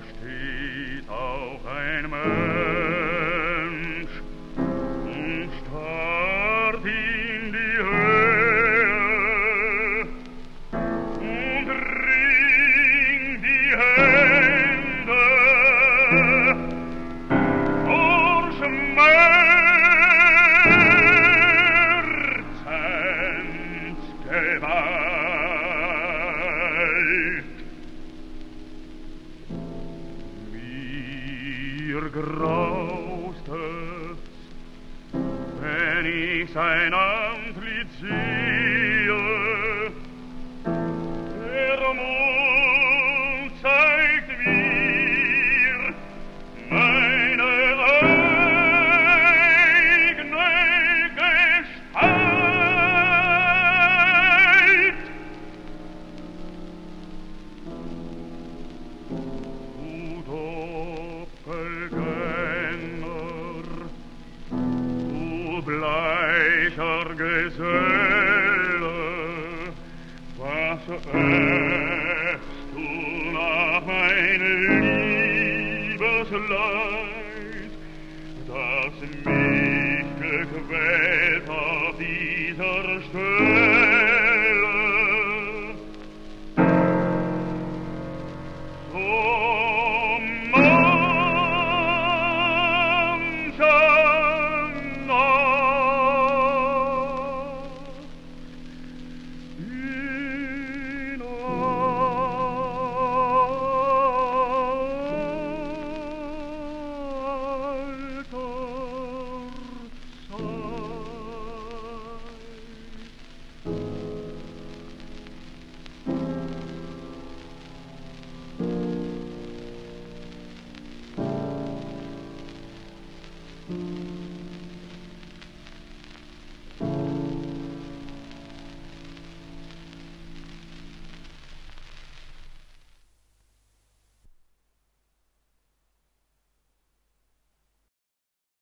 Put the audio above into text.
steht auch ein Mensch Mir graust es, wenn ich sein Antlitz sehe, bleicher Geselle, was äffst du nach mein Liebesleid, das mich